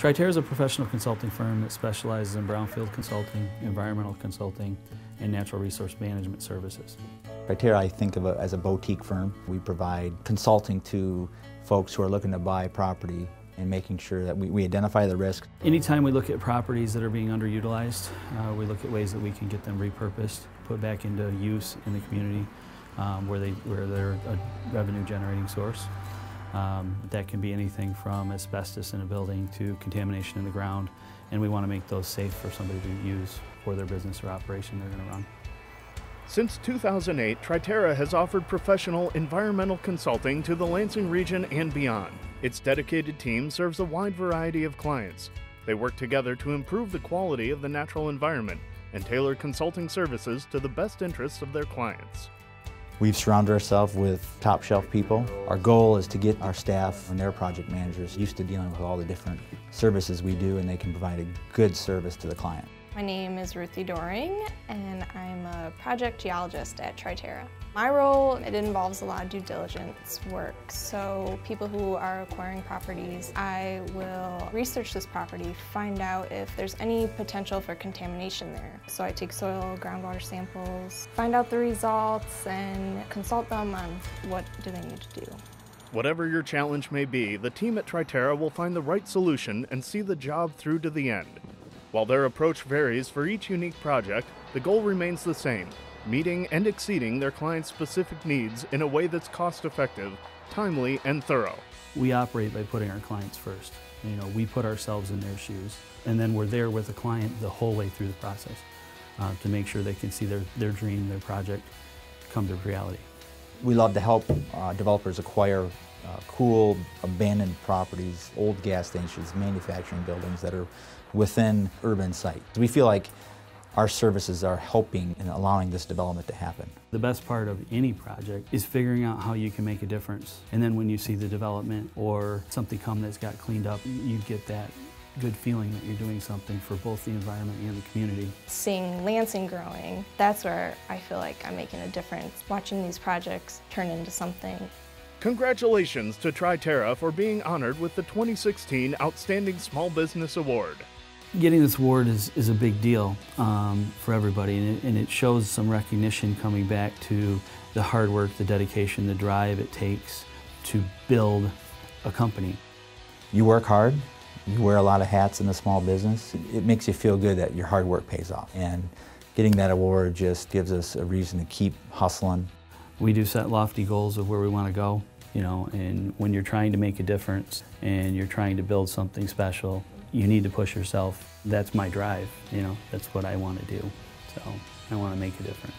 Triterra is a professional consulting firm that specializes in brownfield consulting, environmental consulting, and natural resource management services. Triterra I think of it as a boutique firm. We provide consulting to folks who are looking to buy property and making sure that we, we identify the risk. Anytime we look at properties that are being underutilized, uh, we look at ways that we can get them repurposed, put back into use in the community um, where, they, where they're a revenue generating source. Um, that can be anything from asbestos in a building to contamination in the ground, and we want to make those safe for somebody to use for their business or operation they're going to run. Since 2008, Triterra has offered professional environmental consulting to the Lansing region and beyond. Its dedicated team serves a wide variety of clients. They work together to improve the quality of the natural environment and tailor consulting services to the best interests of their clients. We've surrounded ourselves with top shelf people. Our goal is to get our staff and their project managers used to dealing with all the different services we do and they can provide a good service to the client. My name is Ruthie Doring and I'm a project geologist at Triterra. My role, it involves a lot of due diligence work. So people who are acquiring properties, I will research this property, find out if there's any potential for contamination there. So I take soil, groundwater samples, find out the results and consult them on what do they need to do. Whatever your challenge may be, the team at Triterra will find the right solution and see the job through to the end. While their approach varies for each unique project, the goal remains the same meeting and exceeding their clients' specific needs in a way that's cost effective, timely, and thorough. We operate by putting our clients first. You know, we put ourselves in their shoes, and then we're there with the client the whole way through the process uh, to make sure they can see their, their dream, their project come to reality. We love to help uh, developers acquire uh, cool abandoned properties, old gas stations, manufacturing buildings that are within urban sites. We feel like our services are helping in allowing this development to happen. The best part of any project is figuring out how you can make a difference. And then when you see the development or something come that's got cleaned up, you get that good feeling that you're doing something for both the environment and the community. Seeing Lansing growing, that's where I feel like I'm making a difference. Watching these projects turn into something Congratulations to Triterra for being honored with the 2016 Outstanding Small Business Award. Getting this award is, is a big deal um, for everybody, and it, and it shows some recognition coming back to the hard work, the dedication, the drive it takes to build a company. You work hard, you wear a lot of hats in a small business. It makes you feel good that your hard work pays off. And getting that award just gives us a reason to keep hustling. We do set lofty goals of where we want to go, you know, and when you're trying to make a difference and you're trying to build something special, you need to push yourself. That's my drive, you know, that's what I want to do. So I want to make a difference.